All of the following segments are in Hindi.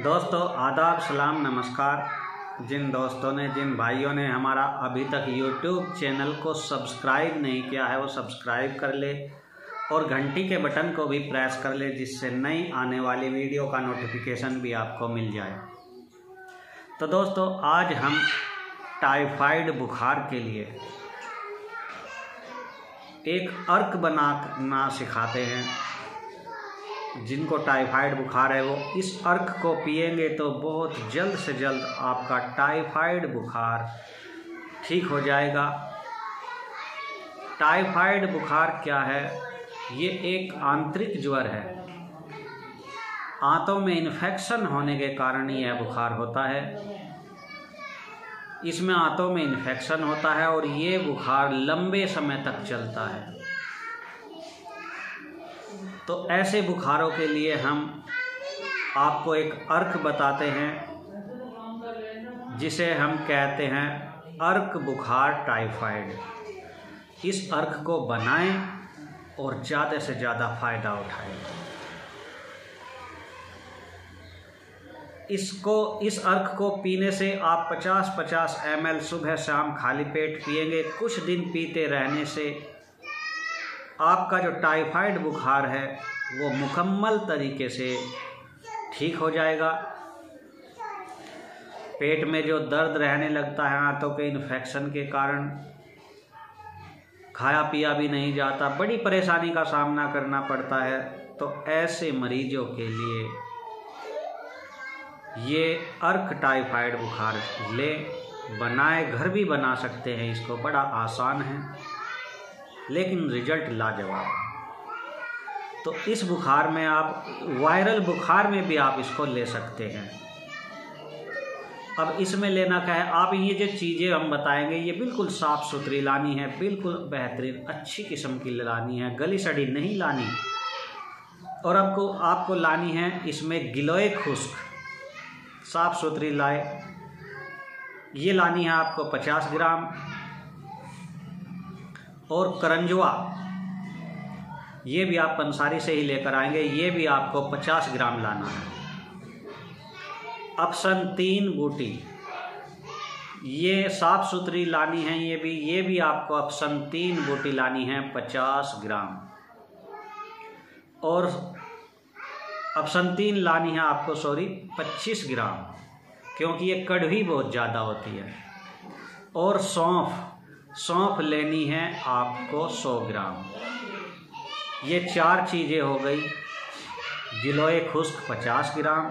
दोस्तों, आदाब, सलाम, नमस्कार। जिन दोस्तों ने, जिन भाइयों ने हमारा अभी तक यूट्यूब चैनल को सब्सक्राइब नहीं किया है, वो सब्सक्राइब कर ले और घंटी के बटन को भी प्रेस कर ले, जिससे नई आने वाली वीडियो का नोटिफिकेशन भी आपको मिल जाए। तो दोस्तों, आज हम टाइफाइड बुखार के लिए एक अर्क बनाना सिखाते हैं। जिनको टाइफाइड बुखार है वो इस अर्क को पिएँगे तो बहुत जल्द से जल्द आपका टाइफाइड बुखार ठीक हो जाएगा। टाइफाइड बुखार क्या है? ये एक आंतरिक ज्वर है। आंतों में इन्फेक्शन होने के कारण यह बुखार होता है। इसमें आंतों में इन्फेक्शन होता है और ये बुखार लंबे समय तक चलता है। तो ऐसे बुखारों के लिए हम आपको एक अर्क बताते हैं, जिसे हम कहते हैं अर्क बुखार टाइफाइड। इस अर्क को बनाएँ और ज़्यादा से ज़्यादा फ़ायदा उठाएँ। इसको, इस अर्क को पीने से आप 50-50 एम सुबह शाम खाली पेट पिएँगे, कुछ दिन पीते रहने से आपका जो टाइफाइड बुखार है, वो मुकम्मल तरीके से ठीक हो जाएगा। पेट में जो दर्द रहने लगता है, आंतों के इन्फेक्शन के कारण, खाया पिया भी नहीं जाता, बड़ी परेशानी का सामना करना पड़ता है। तो ऐसे मरीजों के लिए ये अर्क टाइफाइड बुखार ले, बनाए घर भी बना सकते हैं, इसको बड़ा आसान है। लेकिन रिज़ल्ट लाजवाब तो इस बुखार में आप, वायरल बुखार में भी आप इसको ले सकते हैं। अब इसमें लेना क्या है? आप ये जो चीज़ें हम बताएँगे, ये बिल्कुल साफ़ सुथरी लानी है, बिल्कुल बेहतरीन, अच्छी किस्म की लानी है, गली सड़ी नहीं लानी। और आपको आपको लानी है इसमें गिलोय खुश्क। साफ़ सुथरी लाए। ये लानी है आपको 50 ग्राम और करंजवा। ये भी आप पंसारी से ही लेकर आएँगे, ये भी आपको 50 ग्राम लाना है। अपसन तीन बूटी। ये साफ़ सुथरी लानी है, ये भी ये भी आपको अपसन तीन बूटी लानी है 50 ग्राम। और अपसन तीन लानी है आपको, सॉरी 25 ग्राम, क्योंकि ये कड़वी बहुत ज़्यादा होती है। और सौंफ। सौंफ लेनी है आपको 100 ग्राम। ये चार चीज़ें हो गई। गिलोय खुश्क 50 ग्राम,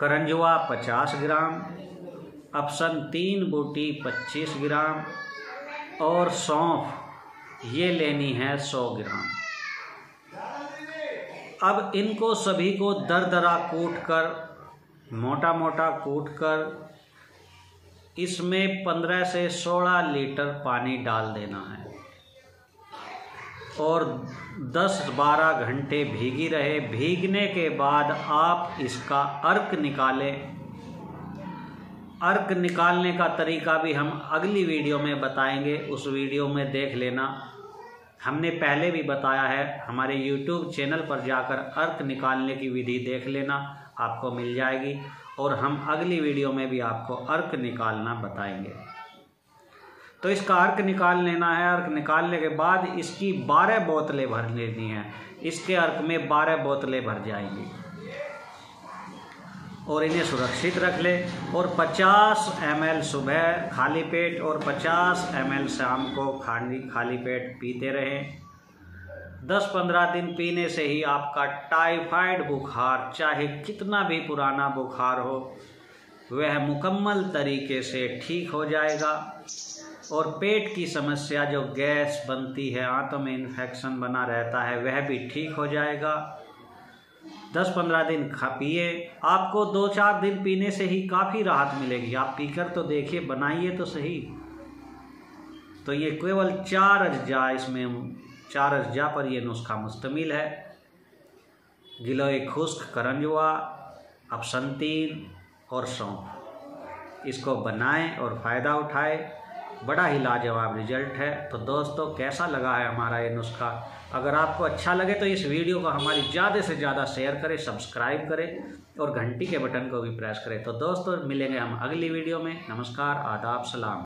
करंजवा 50 ग्राम अपसन तीन बूटी 25 ग्राम, और सौंफ ये लेनी है 100 ग्राम। अब इनको सभी को दर दरा कूट कर मोटा मोटा कूट कर इसमें पंद्रह से सोलह लीटर पानी डाल देना है। और 10-12 घंटे भीगी रहे। भीगने के बाद आप इसका अर्क निकालें। अर्क निकालने का तरीका भी हम अगली वीडियो में बताएँगे। उस वीडियो में देख लेना। हमने पहले भी बताया है, हमारे यूट्यूब चैनल पर जाकर अर्क निकालने की विधि देख लेना। आपको मिल जाएगी और हम अगली वीडियो में भी आपको अर्क निकालना बताएँगे। तो इसका अर्क निकाल लेना है। अर्क निकालने के बाद इसकी बारह बोतलें भर लेनी है। इसके अर्क में बारह बोतलें भर जाएँगी। और इन्हें सुरक्षित रख ले। और 50 एम सुबह खाली पेट और 50 एम शाम को खाली खाली पेट पीते रहें। दस पंद्रह दिन पीने से ही आपका टाइफाइड बुखार, चाहे कितना भी पुराना बुखार हो, वह मुकम्मल तरीके से ठीक हो जाएगा और पेट की समस्या जो गैस बनती है, आंतों में इन्फेक्शन बना रहता है, वह भी ठीक हो जाएगा। दस पंद्रह दिन खा पिए। आपको दो चार दिन पीने से ही काफ़ी राहत मिलेगी। आप पीकर तो देखिए, बनाइए तो सही। तो ये केवल चार अज्जा इसमें चार अज्जा पर यह नुस्खा मुश्तमिल है। गिलोय खुश्क करंजवा अपसंतीन और सौंफ। इसको बनाएँ और फ़ायदा उठाएँ। बड़ा ही लाजवाब रिज़ल्ट है। तो दोस्तों, कैसा लगा है हमारा ये नुस्खा? अगर आपको अच्छा लगे तो इस वीडियो को हमारी ज़्यादा से ज़्यादा शेयर करें, सब्सक्राइब करें और घंटी के बटन को भी प्रेस करें। तो दोस्तों, मिलेंगे हम अगली वीडियो में। नमस्कार, आदाब, सलाम।